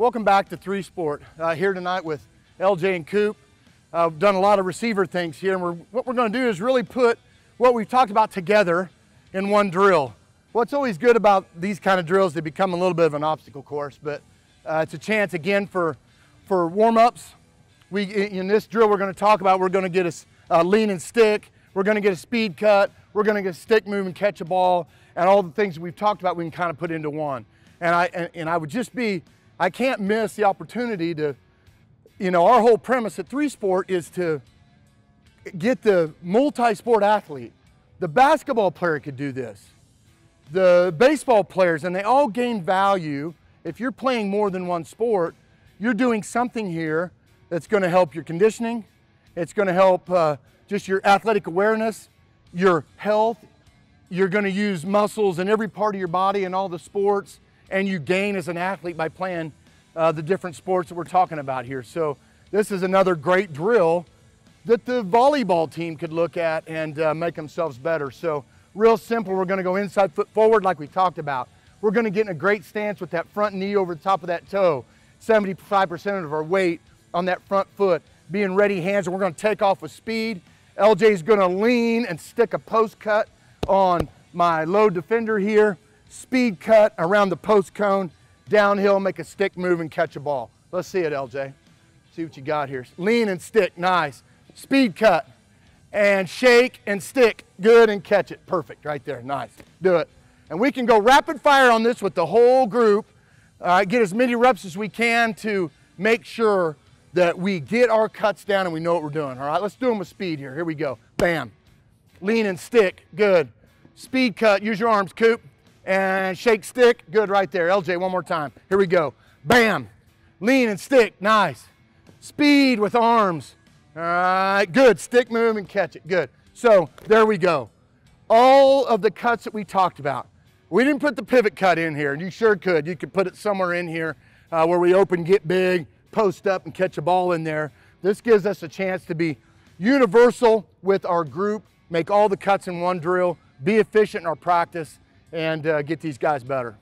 Welcome back to Three Sport. Uh, here tonight with LJ and Coop. Uh, I've done a lot of receiver things here, and we're, what we're going to do is really put what we've talked about together in one drill. What's always good about these kind of drills, they become a little bit of an obstacle course, but uh, it's a chance again for, for warm-ups. We, in this drill we're going to talk about, we're going to get a, a lean and stick, we're going to get a speed cut, we're going to get a stick move and catch a ball, and all the things we've talked about we can kind of put into one. And I, and, and I would just be I can't miss the opportunity to, you know, our whole premise at Three Sport is to get the multi-sport athlete. The basketball player could do this. The baseball players, and they all gain value. If you're playing more than one sport, you're doing something here that's going to help your conditioning. It's going to help uh, just your athletic awareness, your health. You're going to use muscles in every part of your body in all the sports and you gain as an athlete by playing uh, the different sports that we're talking about here. So this is another great drill that the volleyball team could look at and uh, make themselves better. So real simple, we're gonna go inside foot forward like we talked about. We're gonna get in a great stance with that front knee over the top of that toe. 75% of our weight on that front foot. Being ready hands, and we're gonna take off with speed. LJ's gonna lean and stick a post cut on my low defender here speed cut around the post cone, downhill, make a stick move and catch a ball. Let's see it, LJ. See what you got here. Lean and stick, nice. Speed cut and shake and stick, good, and catch it. Perfect, right there, nice. Do it. And we can go rapid fire on this with the whole group. Uh, get as many reps as we can to make sure that we get our cuts down and we know what we're doing. All right, let's do them with speed here. Here we go. Bam. Lean and stick, good. Speed cut, use your arms, Coop and shake stick. Good right there. LJ, one more time. Here we go. Bam. Lean and stick. Nice. Speed with arms. All right, good. Stick move and catch it. Good. So there we go. All of the cuts that we talked about. We didn't put the pivot cut in here, and you sure could. You could put it somewhere in here uh, where we open, get big, post up, and catch a ball in there. This gives us a chance to be universal with our group, make all the cuts in one drill, be efficient in our practice, and uh, get these guys better.